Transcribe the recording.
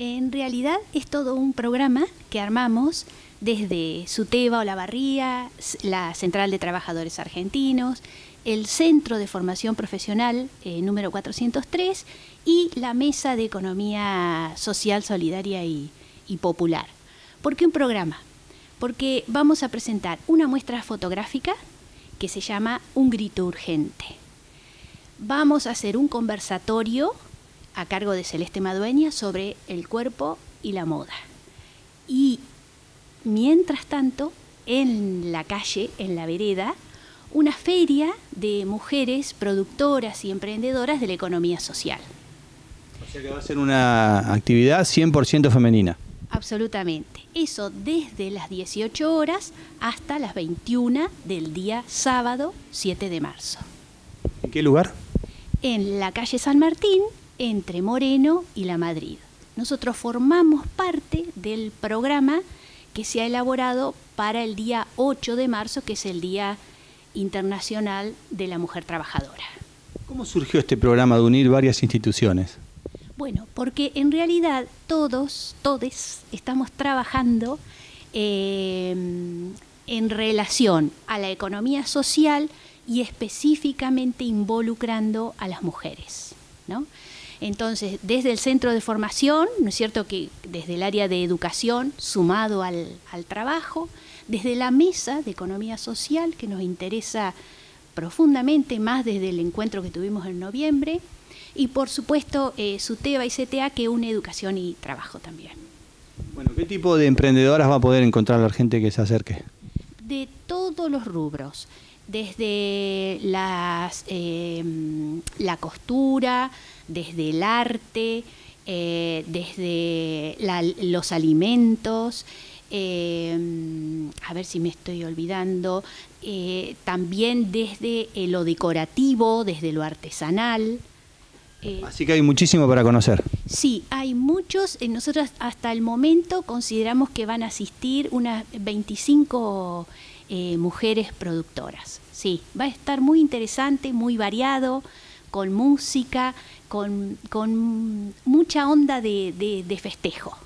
En realidad es todo un programa que armamos desde Suteba o La Barría, la Central de Trabajadores Argentinos, el Centro de Formación Profesional eh, número 403 y la Mesa de Economía Social, Solidaria y, y Popular. ¿Por qué un programa? Porque vamos a presentar una muestra fotográfica que se llama Un grito urgente. Vamos a hacer un conversatorio a cargo de Celeste Madueña sobre el cuerpo y la moda. Y mientras tanto, en la calle, en la vereda, una feria de mujeres productoras y emprendedoras de la economía social. O sea que va a ser una actividad 100% femenina. Absolutamente. Eso desde las 18 horas hasta las 21 del día sábado 7 de marzo. ¿En qué lugar? En la calle San Martín, entre Moreno y La Madrid. Nosotros formamos parte del programa que se ha elaborado para el día 8 de marzo, que es el Día Internacional de la Mujer Trabajadora. ¿Cómo surgió este programa de unir varias instituciones? Bueno, porque en realidad todos, todes, estamos trabajando eh, en relación a la economía social y específicamente involucrando a las mujeres. ¿no? Entonces, desde el centro de formación, ¿no es cierto que desde el área de educación, sumado al, trabajo, desde la mesa de economía social, que nos interesa profundamente, más desde el encuentro que tuvimos en noviembre, y por supuesto eh, SUTEBA y CTA, que une educación y trabajo también. Bueno, ¿qué tipo de emprendedoras va a poder encontrar la gente que se acerque? De todos los rubros desde las, em, la costura, desde el arte, eh, desde los alimentos, em, a ver si me estoy olvidando, eh, también desde lo decorativo, desde lo artesanal. Eh, Así que hay muchísimo para conocer. Sí, hay muchos. Nosotros hasta el momento consideramos que van a asistir unas 25 eh, mujeres productoras. Sí, va a estar muy interesante, muy variado, con música, con, mucha onda de, de festejo.